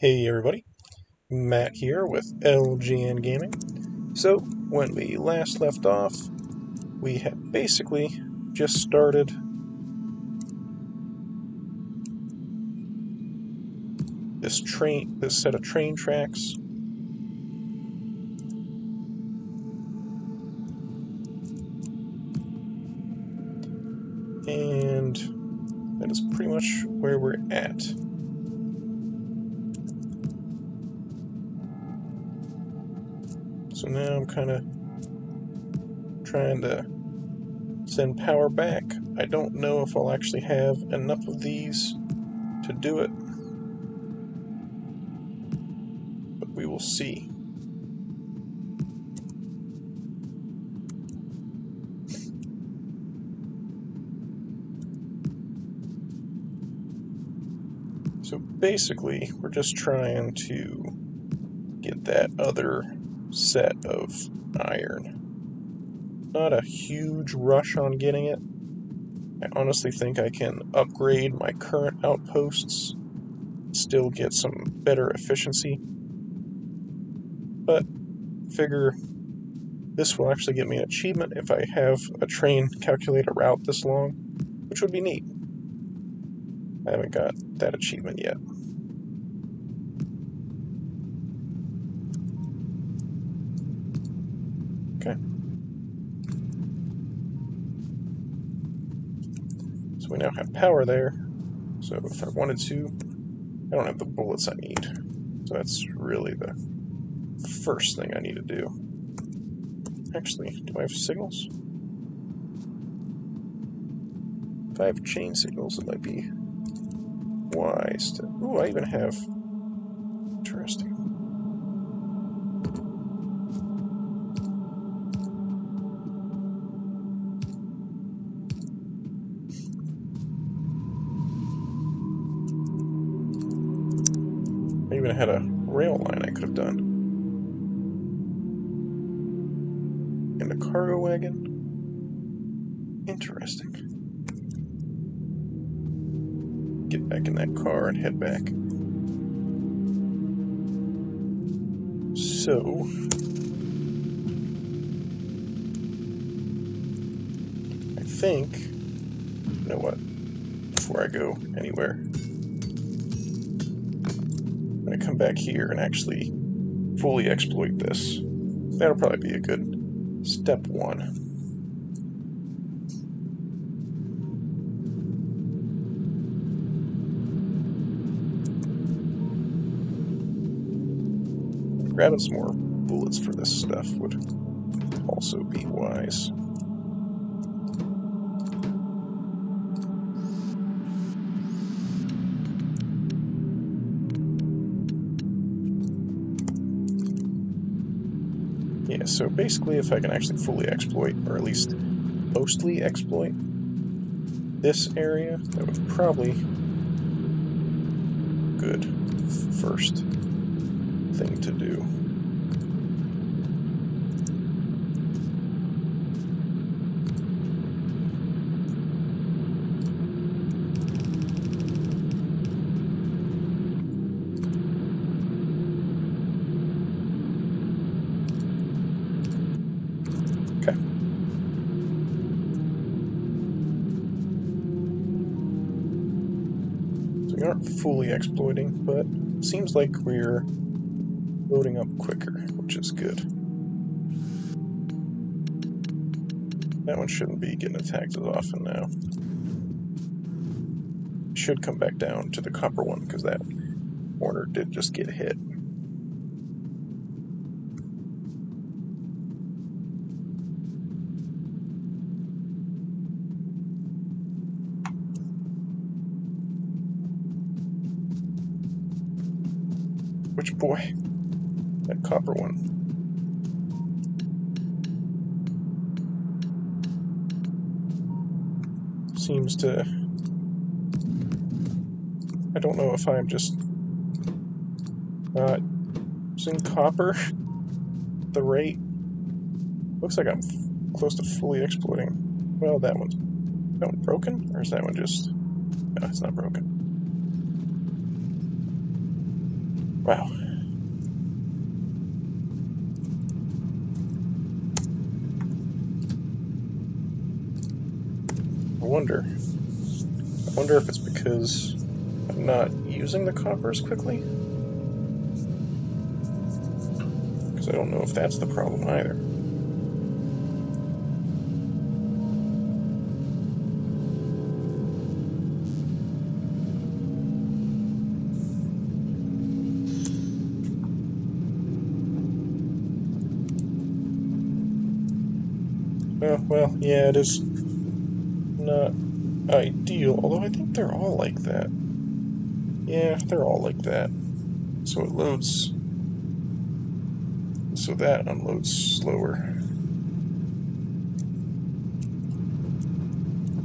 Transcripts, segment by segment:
Hey everybody, Matt here with LGN Gaming. So, when we last left off, we had basically just started this train, this set of train tracks. And that is pretty much where we're at. Kind of trying to send power back. I don't know if I'll actually have enough of these to do it. But we will see. So basically, we're just trying to get that other set of iron. Not a huge rush on getting it. I honestly think I can upgrade my current outposts, still get some better efficiency. But figure this will actually get me an achievement if I have a train calculate a route this long, which would be neat. I haven't got that achievement yet. Okay. So we now have power there. So if I wanted to, I don't have the bullets I need. So that's really the first thing I need to do. Actually, do I have signals? If I have chain signals, it might be wise to... Ooh, I even have... Interesting. Had a rail line I could have done. And a cargo wagon? Interesting. Get back in that car and head back. So... I think... You know what? Before I go anywhere, back here and actually fully exploit this. That'll probably be a good step one. Grabbing some more bullets for this stuff would also be wise. So basically if I can actually fully exploit, or at least mostly exploit, this area, that would probably good first thing to do. we exploiting, but seems like we're loading up quicker, which is good. That one shouldn't be getting attacked as often now. Should come back down to the copper one, because that corner did just get hit. Which boy? That copper one. Seems to... I don't know if I'm just not using copper the rate. Looks like I'm close to fully exploiting. Well, that one's that one broken? Or is that one just... No, it's not broken. Wow. I wonder. I wonder if it's because I'm not using the copper as quickly? Because I don't know if that's the problem either. Oh, well, yeah, it is ideal, although I think they're all like that. Yeah, they're all like that. So it loads... So that unloads slower.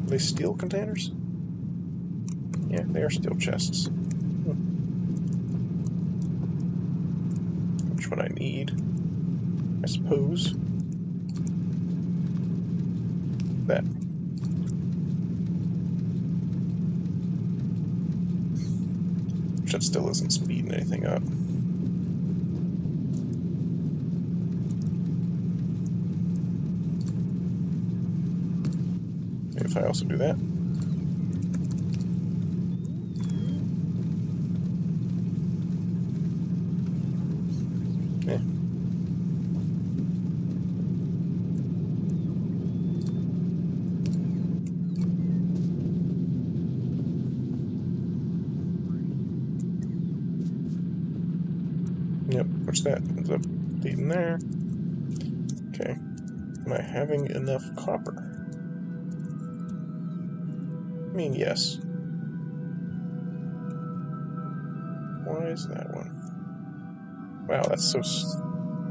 Are they steel containers? Yeah, they are steel chests. Hmm. Which one I need, I suppose. That. That still isn't speeding anything up. If I also do that. Yep, which that ends up leading there. Okay. Am I having enough copper? I mean, yes. Why is that one? Wow, that's so...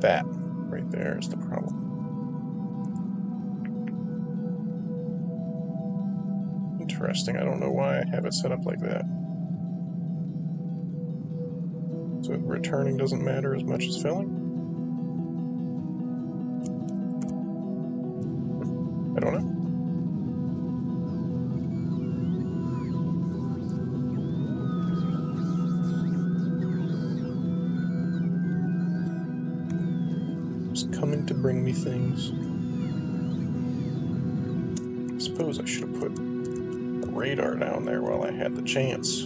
that right there is the problem. Interesting. I don't know why I have it set up like that. Returning doesn't matter as much as filling? I don't know. Coming to bring me things. I suppose I should have put radar down there while I had the chance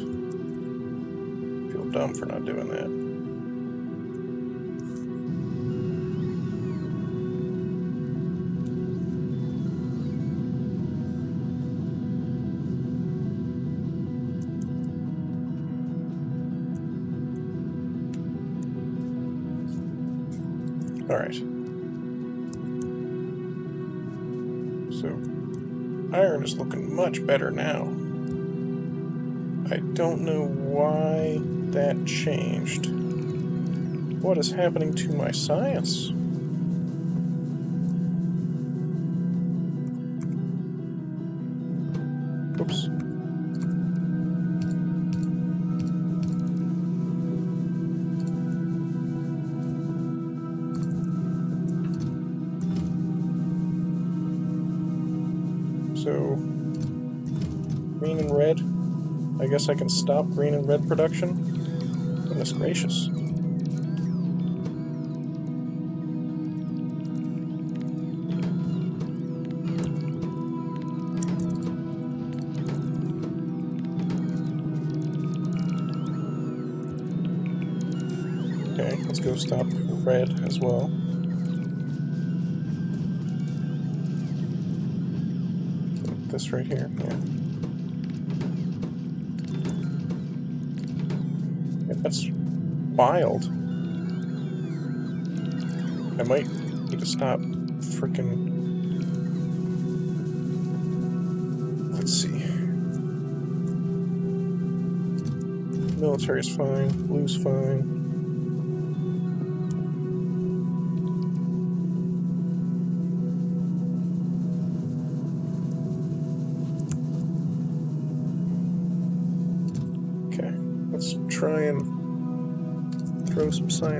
dumb for not doing that. All right. So, iron is looking much better now. I don't know why that changed? What is happening to my science? Guess I can stop green and red production. Goodness gracious. Okay, let's go stop red as well. This right here, yeah. That's wild. I might need to stop freaking... Let's see. Military's fine, blue's fine.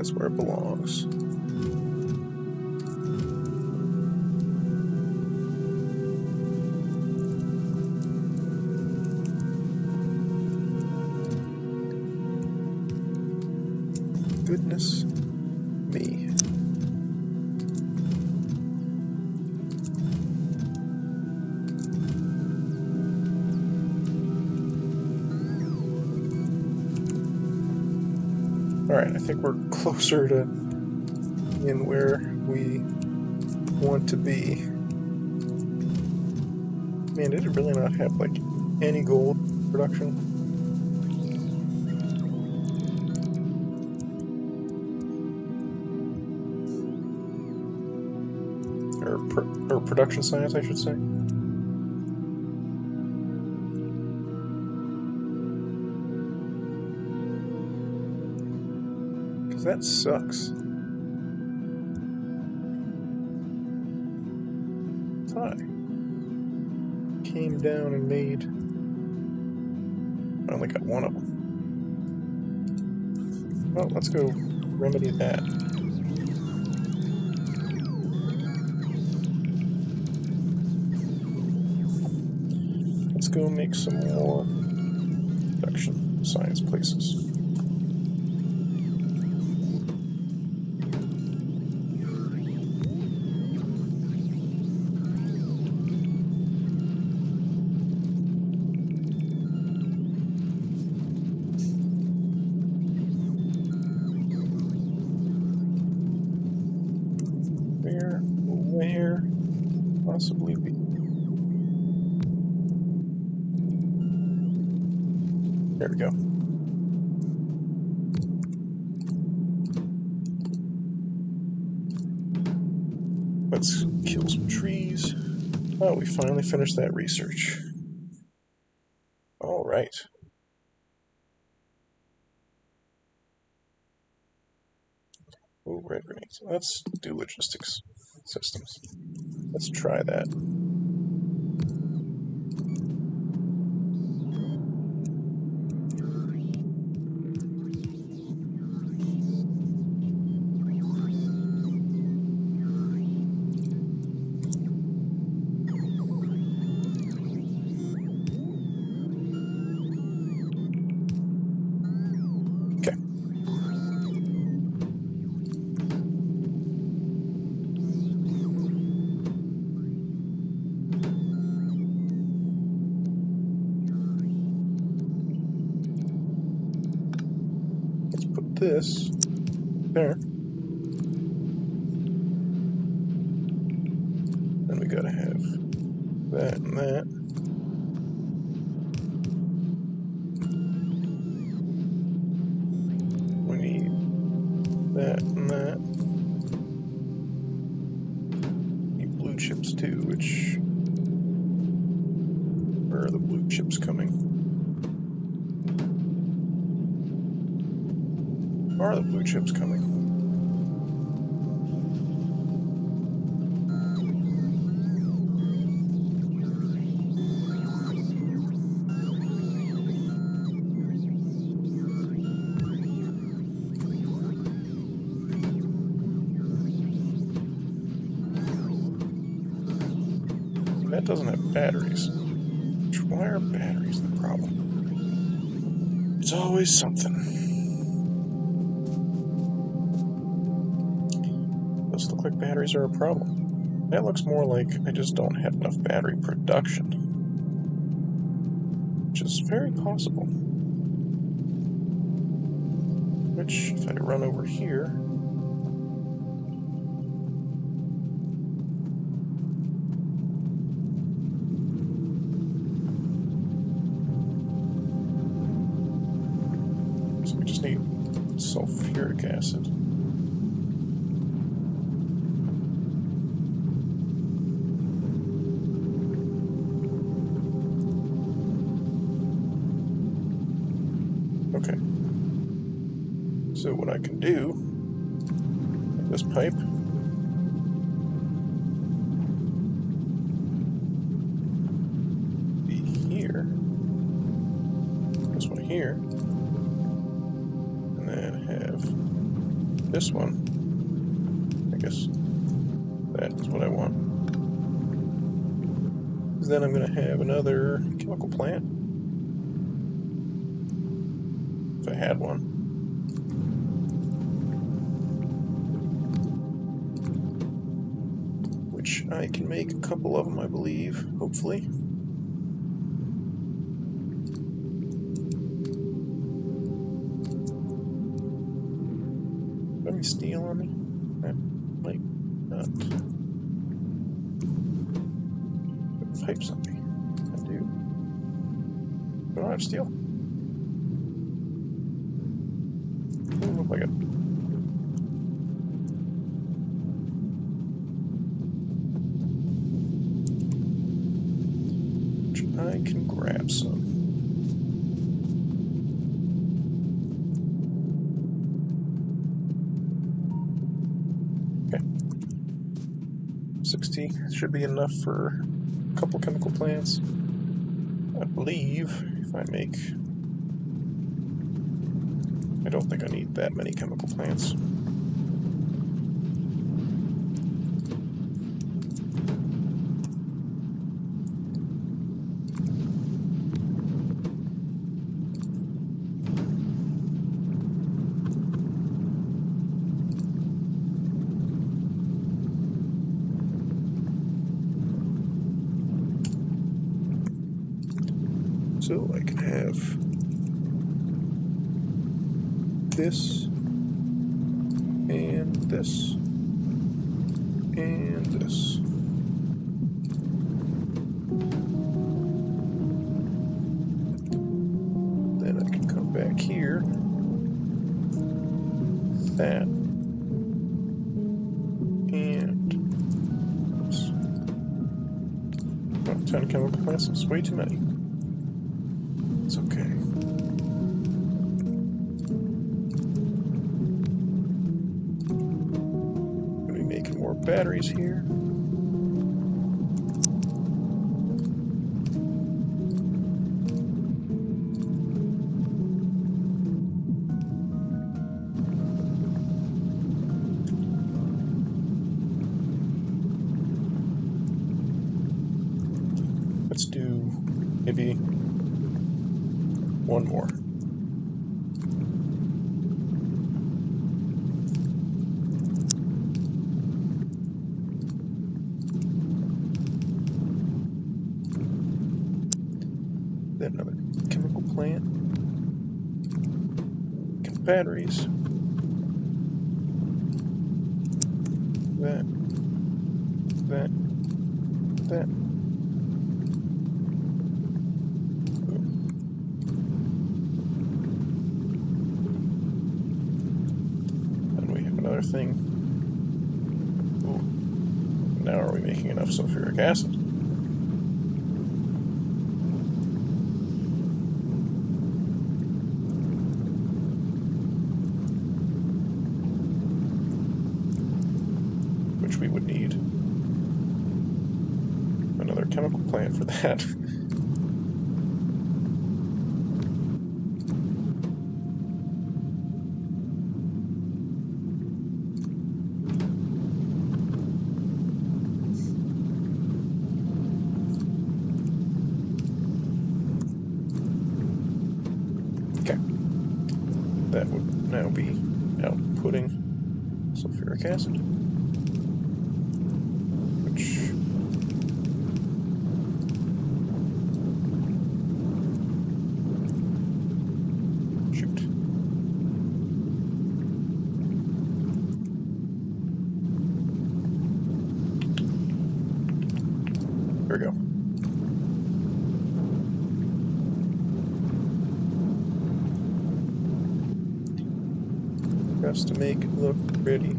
Science where it belongs. Alright, I think we're closer to in where we want to be. Man, did it really not have, like, any gold production? Or, pr or production science, I should say. That sucks. Hi. Came down and made. I only got one of them. Well, let's go remedy that. Let's go make some more production science places. Where, where possibly be? There we go. Let's kill some trees. Oh, finished that research. All right. Oh, red grenades. Let's do logistics systems. Let's try that. Okay. Let's put this there. Then we gotta have that and that. We need that and that. Need blue chips too, which. Where are the blue chips coming? Where are the blue chips coming? That doesn't have batteries. Why are batteries the problem? It's always something. Batteries are a problem. That looks more like I just don't have enough battery production. Which is very possible. Which, if I run over here, So we just need sulfuric acid. What I can do, this pipe, I believe, hopefully. Any steel on me? That might not. Pipes on me. I do. I don't have steel. Should be enough for a couple chemical plants. I believe if I make... I don't think I need that many chemical plants. So I can have this and this and this. Then I can come back here. That. And this. Oh, 10 chemical plants is way too many. Maybe one more. Then another chemical plant. Batteries. That. That. That. And we have another thing. Ooh. Now are we making acid? Which we would need another chemical plant for that. Okay. That would now be outputting sulfuric acid. Which shoot. There we go. To make it look pretty.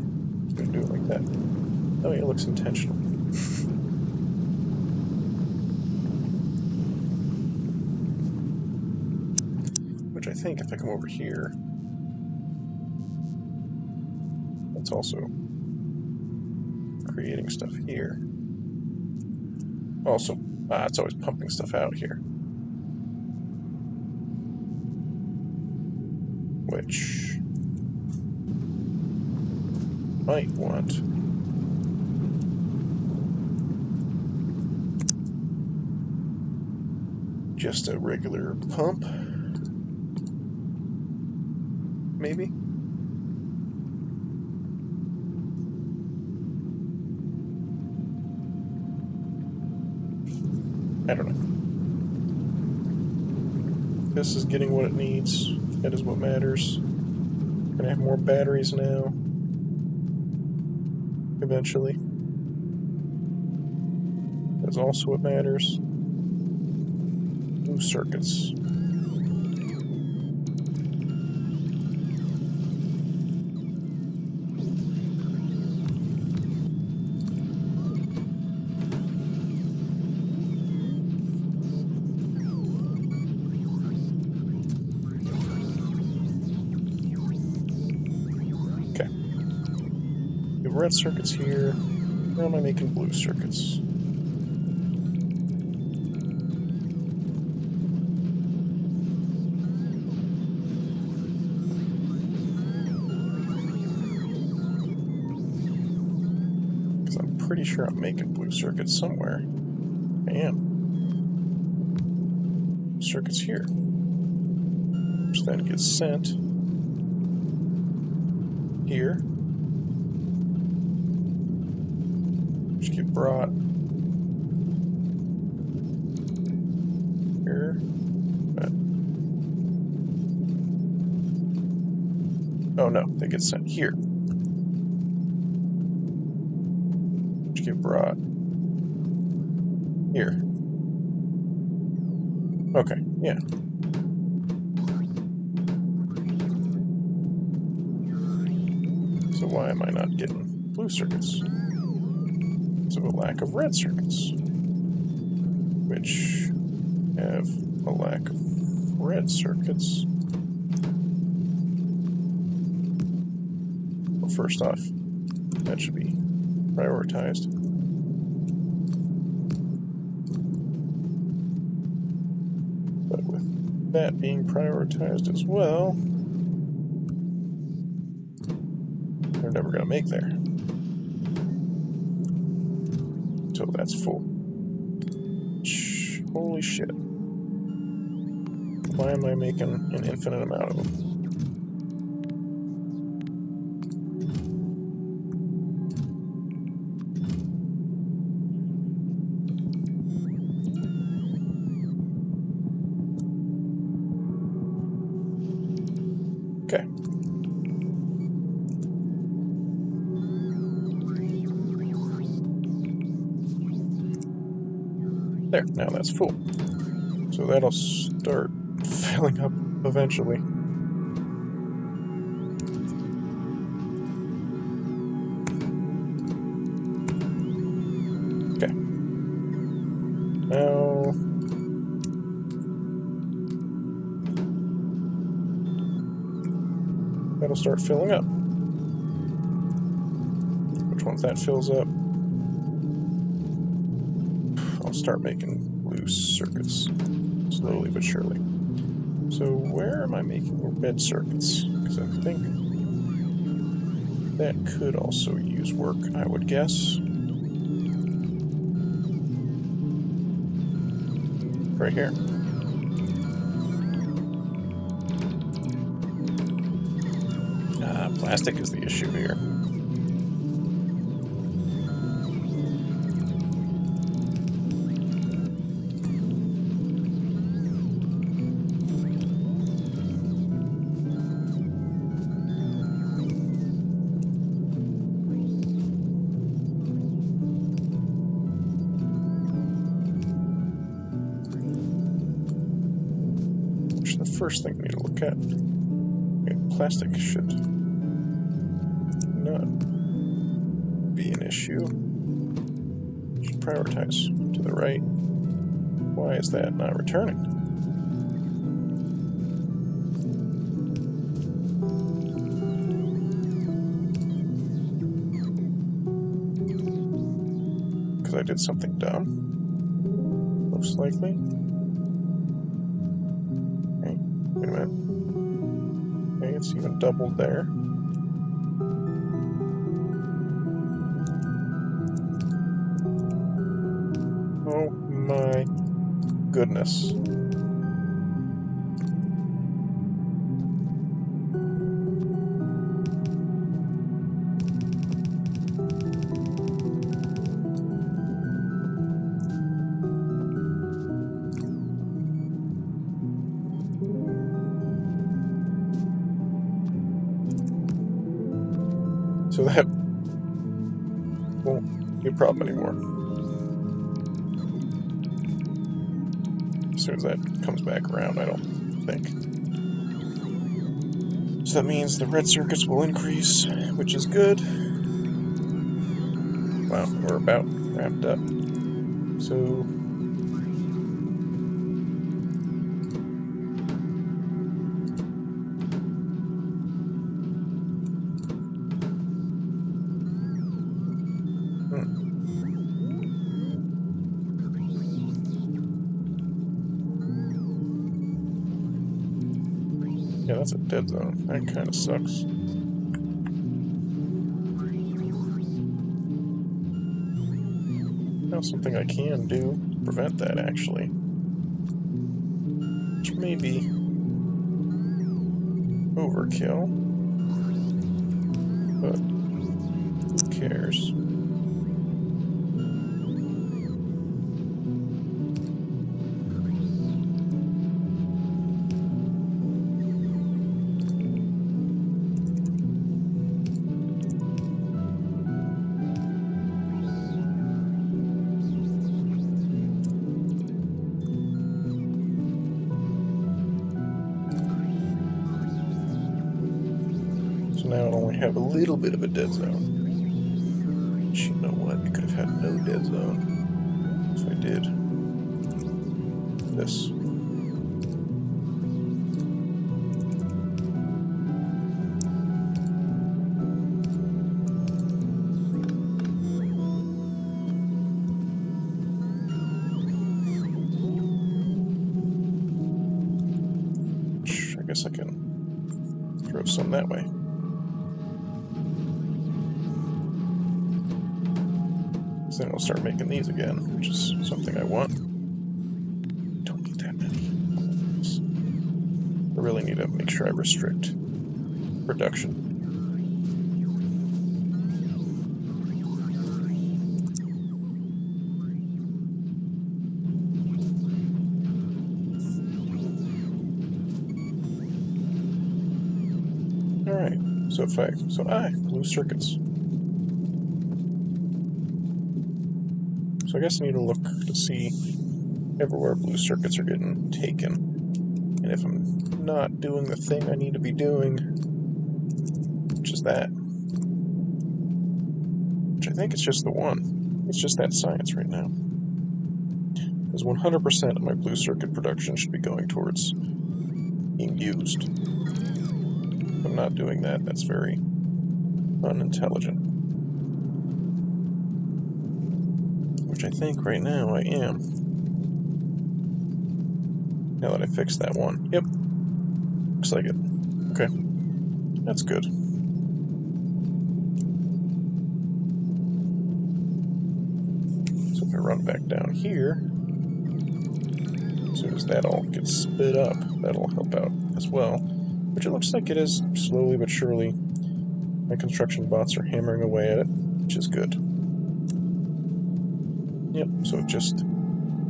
Just gonna do it like that. Oh, it looks intentional. Which I think if I come over here, that's also creating stuff here. Also, ah, it's always pumping stuff out here. Which might want just a regular pump. Maybe. I don't know. This is getting what it needs. That is what matters. Gonna have more batteries now. Eventually. That's also what matters. New circuits. Red circuits here. Where am I making blue circuits? Because I'm pretty sure I'm making blue circuits somewhere. I am. Circuits here. Which then gets sent here. Brought here. Oh no, they get sent here. Which get brought here. Okay, yeah. So why am I not getting blue circuits? Of a lack of red circuits, which have a lack of red circuits. Well, first off, that should be prioritized. But with that being prioritized as well, they're never going to make there. Until that's full. Holy shit. Why am I making an infinite amount of them? Now that's full. So that'll start filling up eventually. Okay. Now... That'll start filling up. Which once that fills up, start making blue circuits, slowly but surely. So where am I making red circuits? Because I think that could also use work, I would guess. Right here. Ah, plastic is the issue here. Plastic should not be an issue. Should prioritize to the right. Why is that not returning? Because I did something dumb, most likely. It's even doubled there. Oh my goodness. Anymore. As soon as that comes back around, I don't think. So that means the red circuits will increase, which is good. Well, we're about wrapped up. So That kind of sucks. Now something I can do to prevent that, actually. Which may be overkill. But who cares? Have a little bit of a dead zone. You know what? You could have had no dead zone if I did start making these again, which is something I want. Don't need that many. I really need to make sure I restrict production. Alright, so I, so I, blue circuits. I guess I need to look to see everywhere blue circuits are getting taken. And if I'm not doing the thing I need to be doing, which is that, which I think it's just the one. It's just that science right now. Because 100% of my blue circuit production should be going towards being used. If I'm not doing that, that's very unintelligent. which I think right now I am. Now that I fixed that one. Yep. Looks like it. Okay. That's good. So if I run back down here, as soon as that all gets spit up, that'll help out as well. Which it looks like it is slowly but surely. My construction bots are hammering away at it, which is good. Yep, so just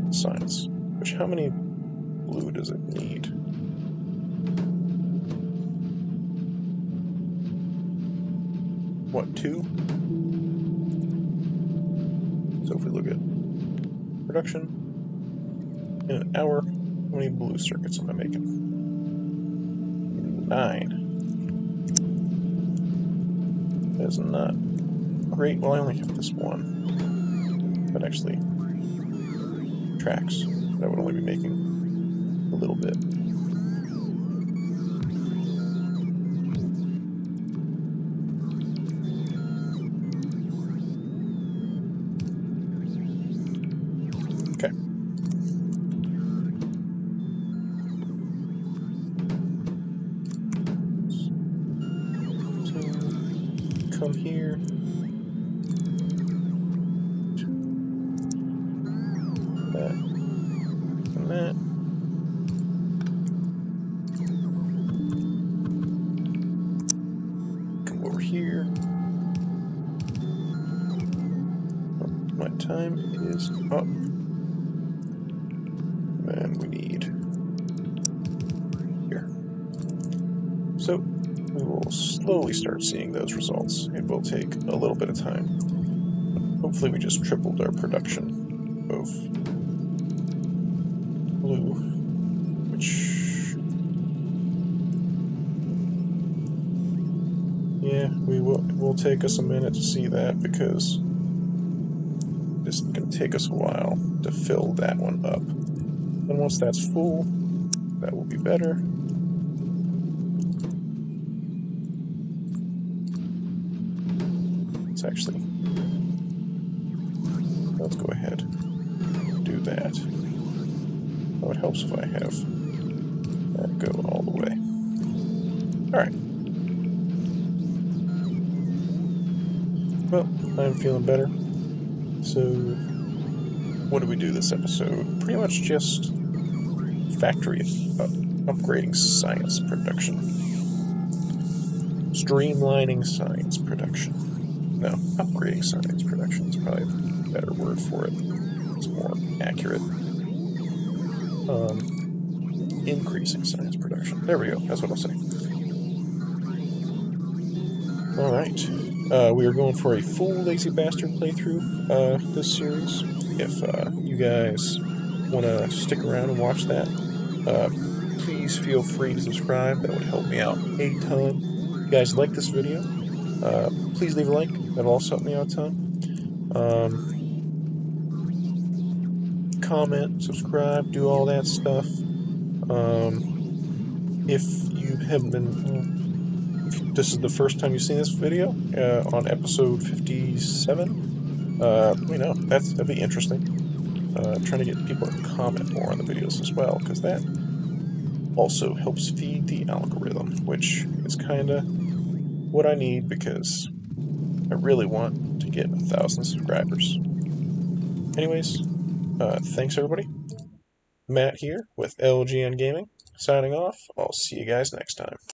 science. Which, how many blue does it need? What, two? So if we look at production, in an hour, how many blue circuits am I making? Nine. That is not great. Well, I only have this one that actually tracks. That would only be making a little bit. Take a little bit of time. Hopefully we just tripled our production of blue, which... Yeah, we will, it will take us a minute to see that because it's going to take us a while to fill that one up. And once that's full, that will be better. Actually, let's go ahead do that. Oh, it helps if I have that go all the way. Alright. Well, I'm feeling better. So, what do we do this episode? Pretty much just factory uh, upgrading science production. Streamlining science production. No, upgrading science production is probably a better word for it. It's more accurate. Um, increasing science production. There we go. That's what I'll say. All right. Uh, we are going for a full Lazy Bastard playthrough uh, this series. If uh, you guys want to stick around and watch that, uh, please feel free to subscribe. That would help me out a ton. If you guys like this video, uh, please leave a like. That'll also help me out a ton. Um, comment, subscribe, do all that stuff. Um, if you haven't been if this is the first time you've seen this video uh, on episode 57, uh, you know, that's, that'd be interesting. Uh, trying to get people to comment more on the videos as well, because that also helps feed the algorithm, which is kind of what I need because I really want to get a thousand subscribers. Anyways, uh, thanks everybody. Matt here with LGN Gaming, signing off. I'll see you guys next time.